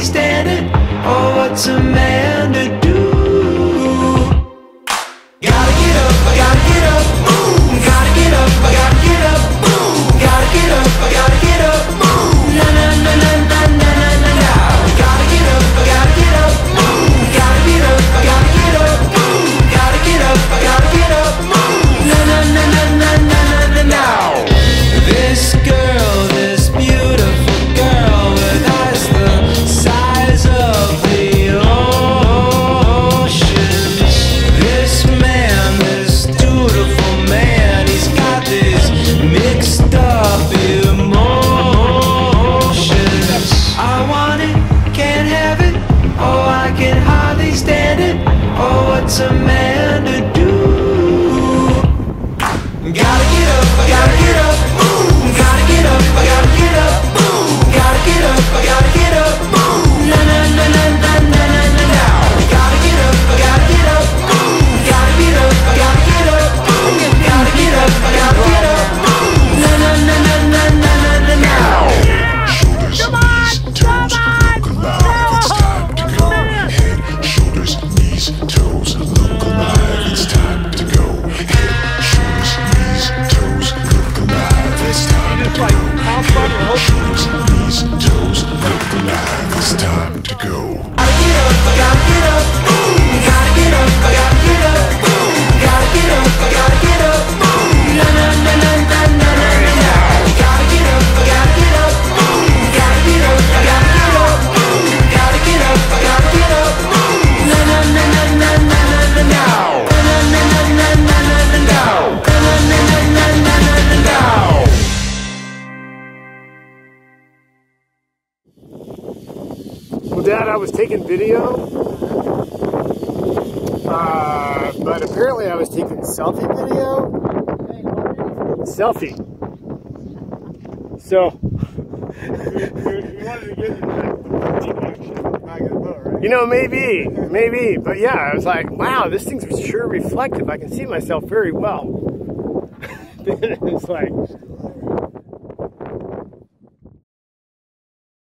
Standing, oh, what's a man to do? Gotta get up, I gotta get up, boom. Gotta get up, I gotta get up, boom. Gotta get up, I gotta get up. that I was taking video, uh, but apparently I was taking selfie video. Selfie. So. you know, maybe, maybe, but yeah, I was like, wow, this thing's sure reflective. I can see myself very well. it's like,